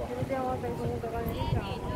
这个电话费是五百块钱一张